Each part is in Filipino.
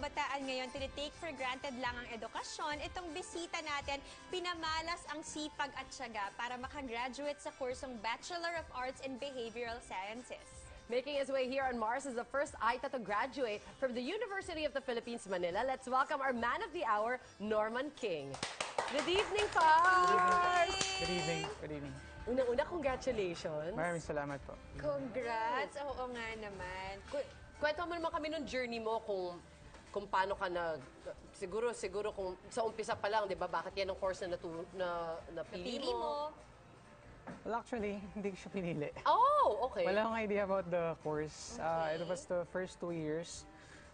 kabataan ngayon, tinitake for granted lang ang edukasyon. Itong bisita natin, pinamalas ang sipag at syaga para makagraduate sa kursong Bachelor of Arts in Behavioral Sciences. Making his way here on Mars is the first Aita to graduate from the University of the Philippines, Manila. Let's welcome our man of the hour, Norman King. Good evening, Pars! Good evening. Good evening. Unang-una, congratulations. Maraming salamat po. Congrats! Oo nga naman. Ku- Kwento mo naman kami nung journey mo kung kung paano ka nag siguro siguro kung sa umpisa pa lang 'di ba bakit yan ang course na natu, na napili, Pili mo. Well, actually, hindi ko siya pinili. Oh, okay. Wala akong idea about the course. Uh, it was the first two years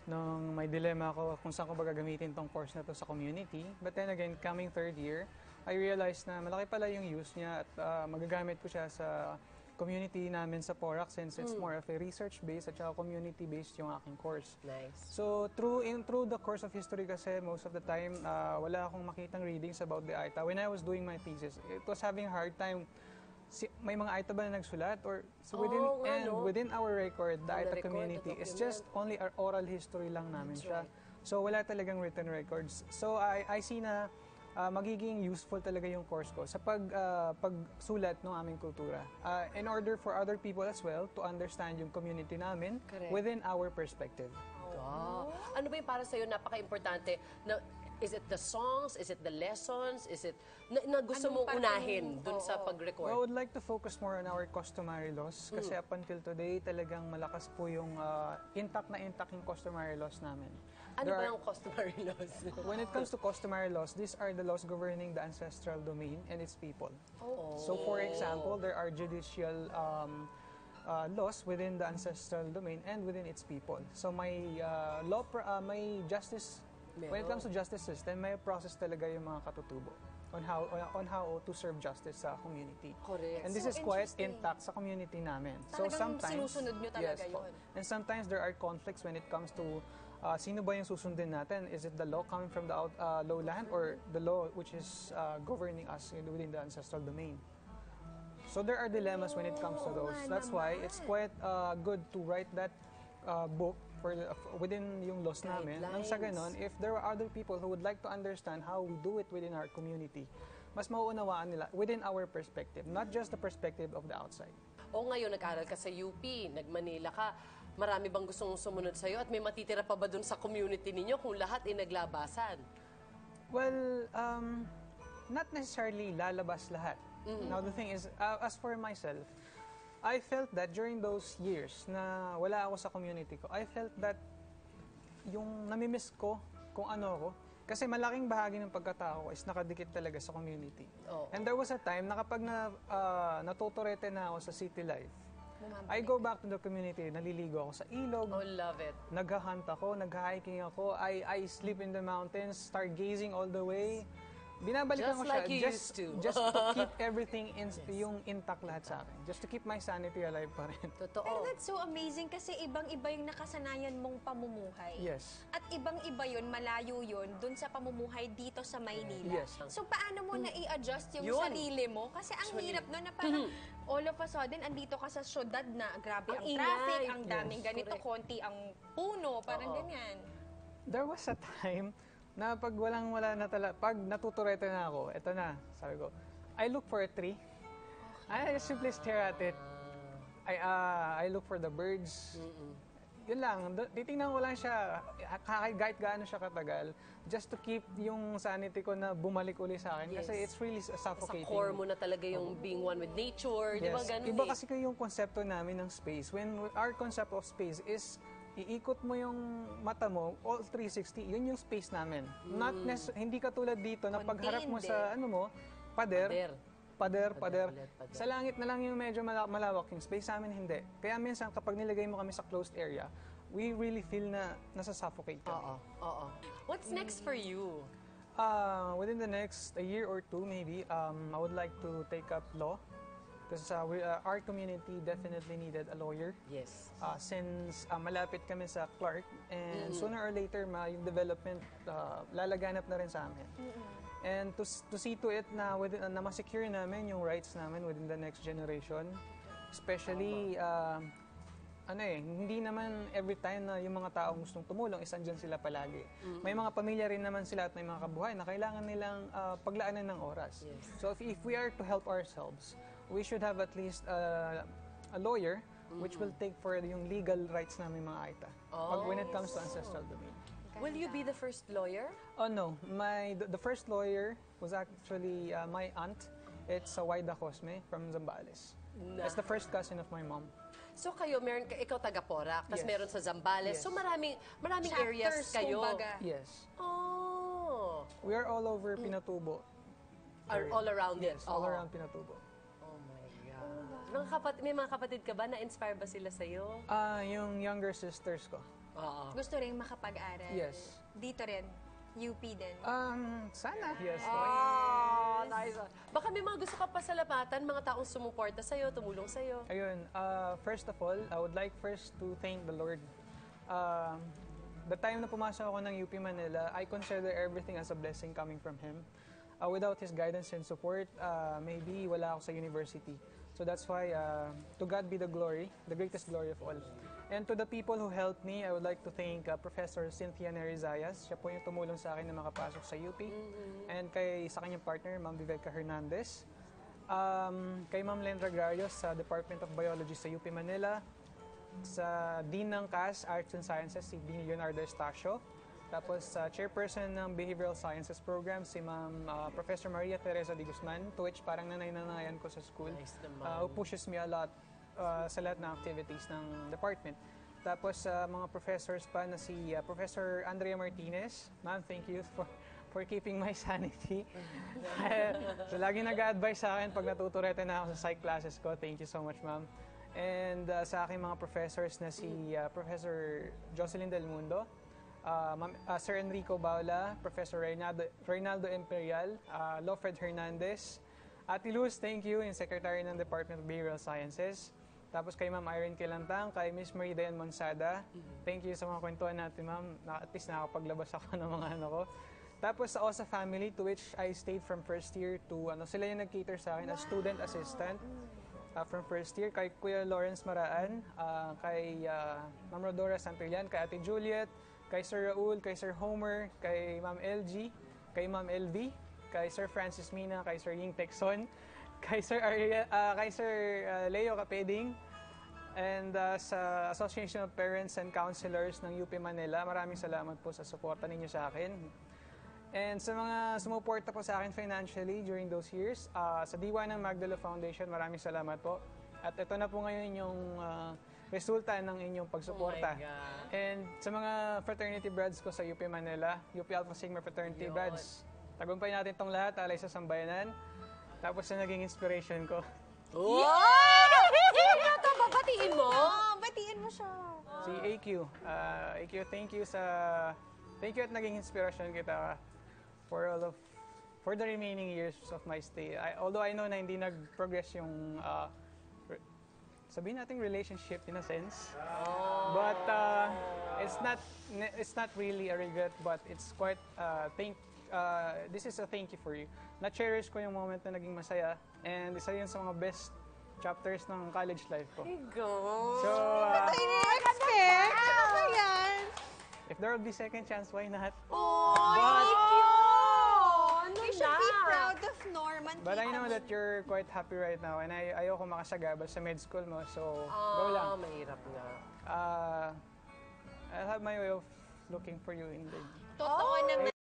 nung may dilemma ako kung saan ko ba gagamitin tong course na to sa community. But then again, coming third year, I realized na malaki pala yung use niya at uh, magagamit ko siya sa community namin sa PORAC since it's more of a research-based at saka community-based yung aking course. Nice. So, through in through the course of history kasi, most of the time, uh, wala akong makitang readings about the AITA. When I was doing my thesis, it was having hard time. Si, may mga AITA ba na nagsulat? Or, so within, Oo nga, and no? within our record, the AITA record, community, is just only our oral history lang namin siya. So, wala talagang written records. So, I, I see na uh, magiging useful talaga yung course ko sa pag, uh, pagsulat ng aming kultura. Uh, in order for other people as well to understand yung community namin Correct. within our perspective. Ah. Ano ba yung para sa'yo napaka-importante na is it the songs, is it the lessons, is it na, na gusto Anong mong unahin dun sa Oo. pag-record? Well, I would like to focus more on our customary laws kasi up until today talagang malakas po yung uh, intact na intact yung customary laws namin. ano There ba are- yung customary laws? When it comes to customary laws, these are the laws governing the ancestral domain and its people. Oh. So for example, there are judicial um, uh, laws within the ancestral domain and within its people. So may uh, law, uh, may justice, when it comes to justice system, may process talaga yung mga katutubo on how on, on how to serve justice sa community. Correct. And this So is quite intact sa community namin. Talagang sinusunod nyo talaga yes, yun. And sometimes there are conflicts when it comes to uh, sino ba yung susundin natin? Is it the law coming from the out, uh, lowland or the law which is uh, governing us in, within the ancestral domain? So there are dilemmas when it comes to those. That's why it's quite uh, good to write that uh, book for within yung laws namin. Nang sa ganon, if there are other people who would like to understand how we do it within our community, mas mauunawaan nila within our perspective, not just the perspective of the outside. o ngayon nag-aral ka sa UP, nag-Manila ka, marami bang gustong sumunod sa'yo at may matitira pa ba dun sa community ninyo kung lahat ay naglabasan? Well, um, not necessarily lalabas lahat. Now the thing is, uh, as for myself, I felt that during those years na wala ako sa community ko, I felt that yung namimiss ko kung ano ako. Kasi malaking bahagi ng pagkatao ko is nakadikit talaga sa community. Oo. And there was a time na kapag na, uh, natuturete na ako sa city life, I go back to the community, naliligo ako sa ilog, Oh, love it. naghahunt ako, nag-hiking ako, I, I sleep in the mountains, stargazing all the way. Binabalikan Just ko siya like you just, used to. just to keep everything in, yung intact lahat sa akin. Just to keep my sanity alive pa rin. Pero Totoo. that's so amazing kasi ibang-iba yung nakasanayan mong pamumuhay. Yes. At ibang-iba yun, malayo yun, dun sa pamumuhay dito sa Maynila. Yes. So paano mo na i-adjust yung Yun. sarili mo? Kasi ang hirap nun na parang all of a sudden, andito ka sa syudad na grabe Ang ang, traffic, ang daming Yes. ganito, Correct. konti ang puno, parang Oo. ganyan. There was a time na pag walang wala na tala, pag natuturete na ako, eto na, sabi ko, I look for a tree. I just simply stare at it. I, uh, I look for the birds. Yun lang, titingnan ko lang siya, kahit kahit gaano siya katagal, just to keep yung sanity ko na bumalik uli sa akin. Kasi Yes. it's really Sa suffocating. core mo na talaga yung being one with nature, di ba Yes. ganun Iba eh? kasi yung konsepto namin ng space. When our concept of space is iikot mo yung mata mo, all 360, yun yung space namin. Not Hmm. hindi katulad dito na pagharap mo sa ano mo, pader, Pader. pader, pader. Sa langit na lang yung medyo mala- malawak yung space sa amin, hindi. Kaya minsan kapag nilagay mo kami sa closed area, we really feel na nasa-suffocate kami. Oo, oo. What's next for you? Uh, within the next a year or two, maybe, um, I would like to take up law. Because uh, we, uh, our community definitely needed a lawyer. Yes. Uh, since uh, malapit kami sa Clark and sooner or later ma yung development uh, lalaganap na rin sa amin. And to, to see to it na within, na ma-secure namin yung rights namin within the next generation, especially um, ano eh, hindi naman every time na yung mga tao gustong tumulong, is andyan sila palagi. May mga pamilya rin naman sila at may mga kabuhay na kailangan nilang ah, paglaanan ng oras. Yes. So if, if we are to help ourselves, we should have at least uh, a lawyer which will take for yung legal rights namin mga AITA. Pag when it comes to ancestral domain. Will you be the first lawyer? Oh no, my the, the first lawyer was actually uh, my aunt. It's uh, Waida Cosme from Zambales. It's the first cousin of my mom. So kayo, meron ka, ikaw taga Porac, tapos Yes. meron sa Zambales. Yes. So maraming maraming areas Chapters, kayo. kumbaga. Yes. Oh. We are all over Pinatubo. Are all around it. Yes, all Oo. around Pinatubo. Mga kapat- may mga kapatid ka ba? Na-inspire ba sila sa'yo? Ah, yung younger sisters ko. Oo. Gusto rin makapag-aral. Yes. Dito rin. UP din. Um, sana. Yes. Ah, nice. one. Baka may mga gusto ka pasalamatan, mga taong sumuporta sa'yo, tumulong sa'yo. Ayun, uh, first of all, I would like first to thank the Lord. Um, the time na pumasok ako ng UP Manila, I consider everything as a blessing coming from Him. Uh, without His guidance and support, uh, maybe wala ako sa university. So that's why, uh, to God be the glory, the greatest glory of all. And to the people who helped me, I would like to thank uh, Professor Cynthia Nerizayas. Siya po yung tumulong sa akin na makapasok sa UP. And kay sa kanyang partner, Ma'am Viveca Hernandez. Um, kay Ma'am Lendra Grarios sa Department of Biology sa UP Manila. Sa Dean ng CAS, Arts and Sciences, si Dean Leonardo Estacio. Tapos sa Chairperson ng Behavioral Sciences Program, si Ma'am uh, Professor Maria Teresa Di Guzman, to which parang nanay-nanayan ko sa school. Nice. Uh, who pushes me a lot uh, sa lahat ng activities ng department. Tapos sa mga professors pa na si uh, Professor Andrea Martinez, ma'am, thank you for for keeping my sanity. so lagi nag-advise sa akin pag natuturete na ako sa psych classes ko. Thank you so much, ma'am. And uh, sa aking mga professors na si uh, Professor Jocelyn Del Mundo, uh, uh, Sir Enrico Baula, Professor Reynaldo, Reynaldo Imperial, uh, Lofred Hernandez, Ate Luz, thank you, yung Secretary ng Department of Behavioral Sciences. Tapos kay Ma'am Irene Kilantang, kay Miss Marie Dayan Monsada. Thank you sa mga kwentuhan natin, Ma'am. Na, at least nakapaglabas ako ng mga ano ko. Tapos sa OSA family, to which I stayed from first year to, ano, sila yung nag-cater sa akin as student assistant. uh, from first year, kay Kuya Lawrence Maraan, uh, kay uh, Ma'am Rodora Santillan, kay Ate Juliet, kay Sir Raul, kay Sir Homer, kay Ma'am LG, kay Ma'am LV, kay Sir Francis Mina, kay Sir Ying Texon, kay Sir, Aria, uh, kay Sir uh, Leo Kapeding, and uh, sa Association of Parents and Counselors ng UP Manila, maraming salamat po sa suporta ninyo sa akin. And sa mga sumuporta po sa akin financially during those years, ah, sa diwa ng Magdalo Foundation, maraming salamat po. At ito na po ngayon yung ah, resulta ng inyong pagsuporta. Oh. And sa mga fraternity brads ko sa UP Manila, UP Alpha Sigma Fraternity Yun. Brads, tagumpay natin tong lahat, alay sa sambayanan. Tapos na naging inspiration ko. Wow! Sino to? Babatiin mo? Oh, batiin mo siya. Si AQ. Ah, AQ, thank you sa... Thank you at naging inspiration kita for all of for the remaining years of my stay. I, although I know na hindi nag-progress yung uh, sabihin nating relationship in a sense. But uh, it's not it's not really a regret but it's quite uh, thank uh, this is a thank you for you. Na-cherish ko yung moment na naging masaya and isa yun sa mga best chapters ng college life ko. Go. So, uh, I expect. Ano ba yan? if there will be second chance, why not? Oh, But- thank you. Ano You should be na? proud of Norman. But I know that you're quite happy right now and I ayoko makasagabal sa med school mo. So, go Ah, lang. mahirap nga. Uh, I'll have my way of looking for you in the Totoo naman.